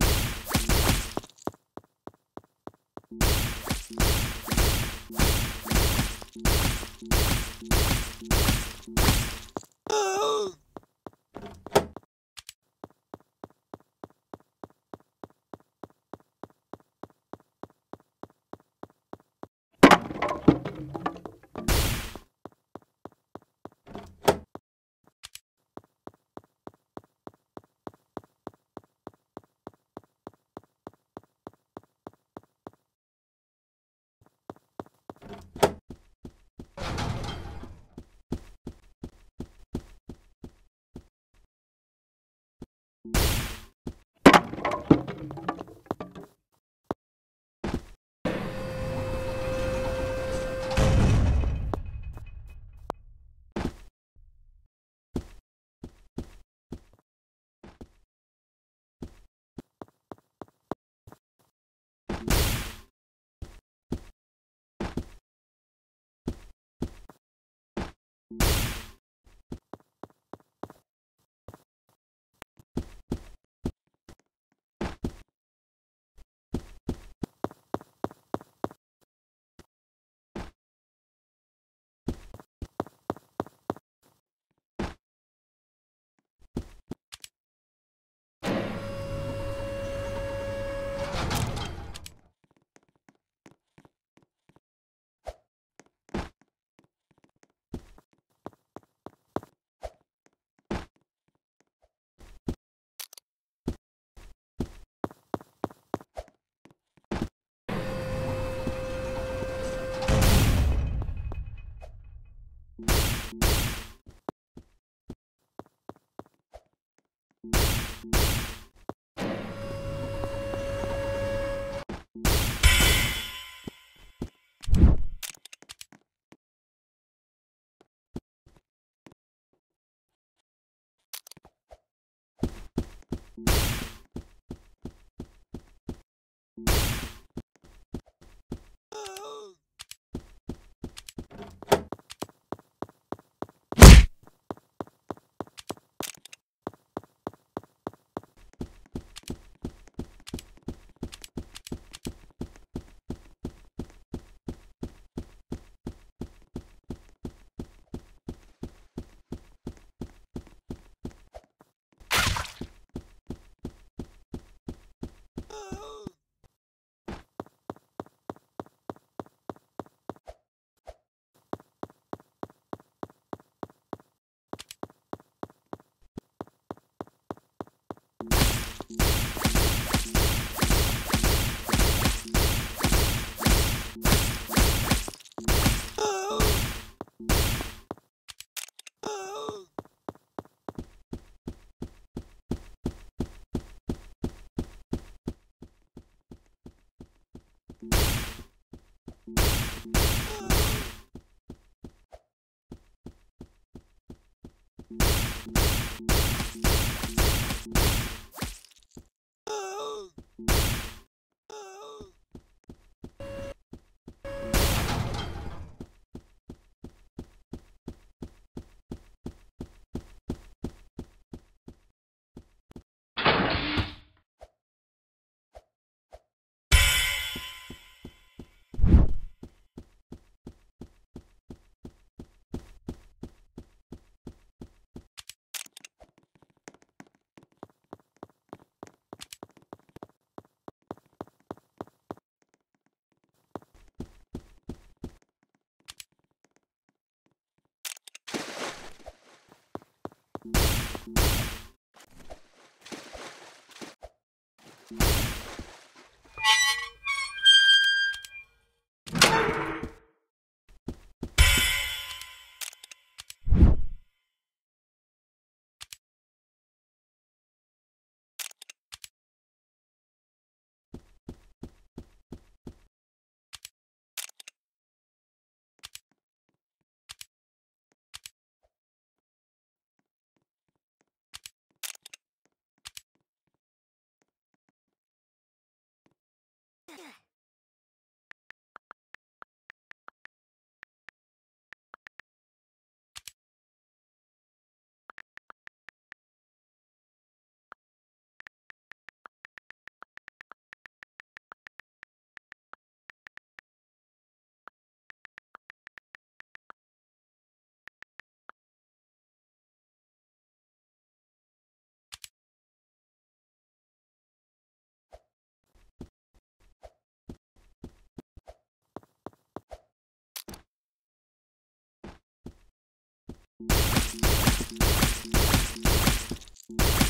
you you you you you